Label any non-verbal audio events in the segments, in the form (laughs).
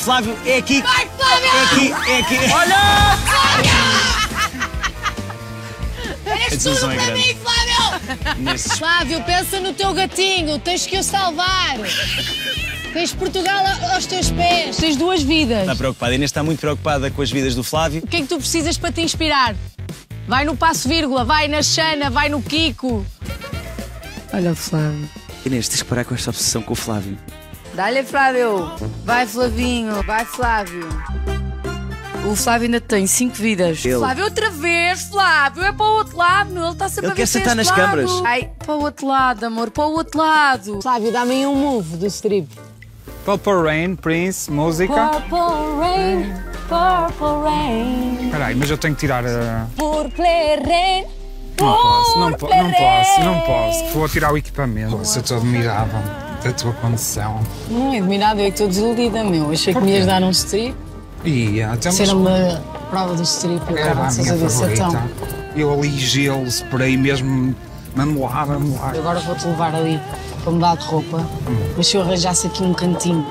Flávio, é aqui. Vai, Flávio! É aqui, é aqui. Eres desilusão tudo é para grande. mim, Flávio! Nesses- Flávio, pensa no teu gatinho, tens que o salvar. Tens Portugal a- aos teus pés. Tens duas vidas. Está preocupada. A Inês está muito preocupada com as vidas do Flávio. O que é que tu precisas para te inspirar? Vai no passo vírgula, vai na Xana, vai no Kiko. Olha o Flávio. Inês, tens que parar com esta obsessão com o Flávio. Dá-lhe, Flávio. Vai, Flavinho. Vai, Flávio. O Flávio ainda tem cinco vidas. Ele. Flávio, outra vez, Flávio. É para o outro lado, meu. Ele está sempre Ele a quer ver sentar nas lado. câmaras. Ai, para o outro lado, amor. Para o outro lado. Flávio, dá-me aí um move do strip. Purple Rain, Prince, música. Purple rain, purple rain. Espera aí, mas eu tenho que tirar a... Purple rain. Não posso, não, po não posso, não posso. Vou tirar o equipamento. Nossa, eu estou admirável da tua condição. Não, admirado, eu estou desiludida, meu. Achei que me ias dar um strip. E até Ser uma prova do strip era a cara, minha eu disse favorita. então. Eu ali gelo, spray mesmo, vamos lá. Agora vou-te levar ali para mudar de roupa. Mas se eu arranjasse aqui um cantinho,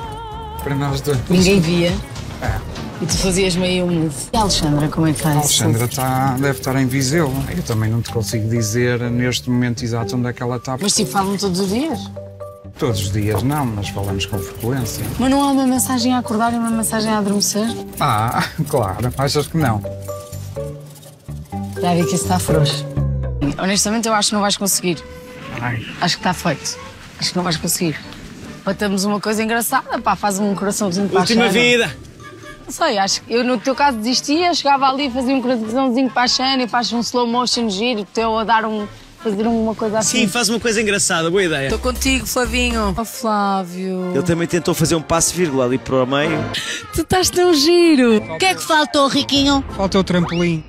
Para nós dois. ninguém via. É. E tu fazias-me aí um. E a Alexandra, como é que faz? A Alexandra tá, deve estar em Viseu. Eu também não te consigo dizer neste momento exato onde é que ela está. Mas tipo, falam todos os dias. Todos os dias não, mas falamos com frequência. Mas não há uma mensagem a acordar e uma mensagem a adormecer? Ah, (laughs) claro, achas que não? Já vi que isso está frouxo. Honestamente, eu acho que não vais conseguir. Ai, Acho que está feito. Acho que não vais conseguir. Batamos uma coisa engraçada, pá, faz um coraçãozinho para a Última Xana. vida. Não sei, acho que eu no teu caso desistia, chegava ali, fazia um coraçãozinho para a Xana e faz um slow motion giro, teu a dar um. Fazer uma coisa assim. Sim, faz uma coisa engraçada. Boa ideia. Estou contigo, Flavinho. Oh, Flávio. Ele também tentou fazer um passo vírgula ali para o meio. Tu estás tão giro. O que é que faltou, Riquinho? falta o trampolim.